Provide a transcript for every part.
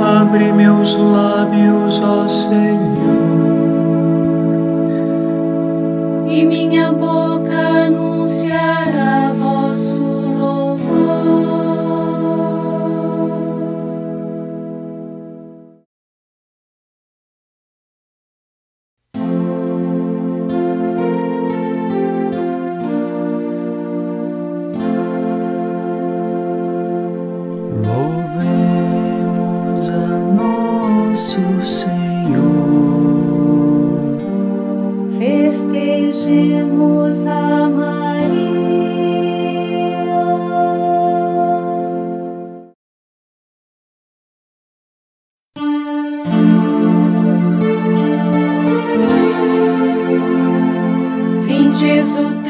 Abre meus lábios, ó Senhor. e minha boca Senhor. Festejemos a Maria. Vindes o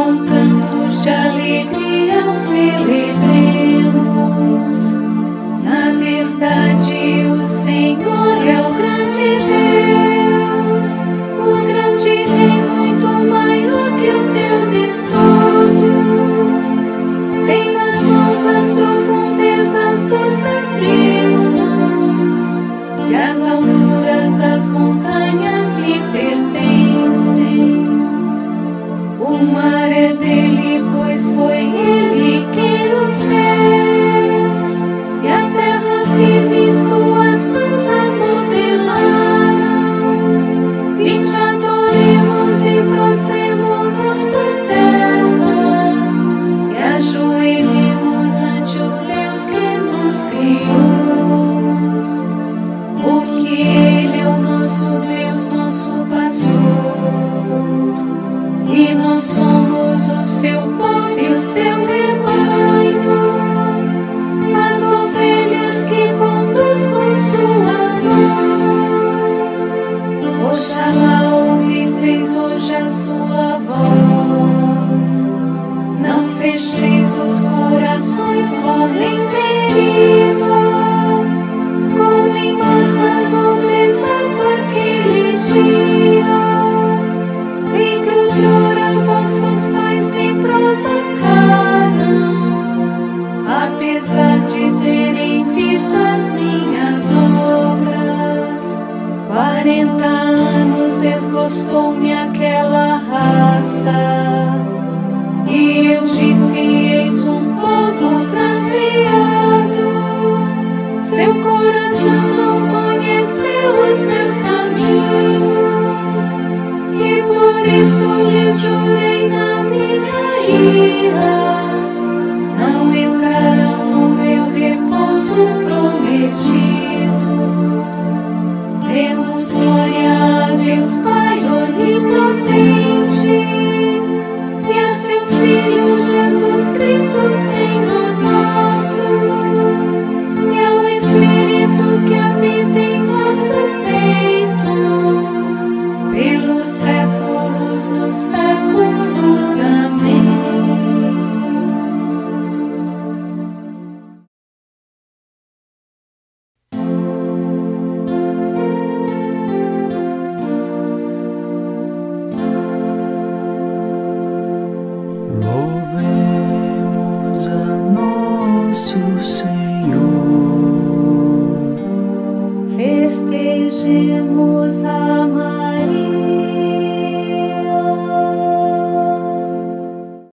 com cantos de alegria o celebremos. Na verdade, o Senhor é o grande Deus, o grande Rei muito maior que os deuses todos. Tem nas mãos as profundezas dos abismos e as alturas das montanhas lhe pertencem. O mar é dele, pois foi ele Oxalá ouvisseis hoje a sua voz, não fecheis os corações como em deriva como em massa no deserto aquele dia, em que outrora vossos pais me provocaram, apesar de terem visto as minhas. Quarenta anos desgostou-me aquela raça, e eu disse: Eis um povo transviado. Seu coração não conheceu os meus caminhos, e por isso lhe jurei na minha ira: não entrarão no meu repouso prometido. Demos glória a Deus Pai Senhor. Festejemos a mãe.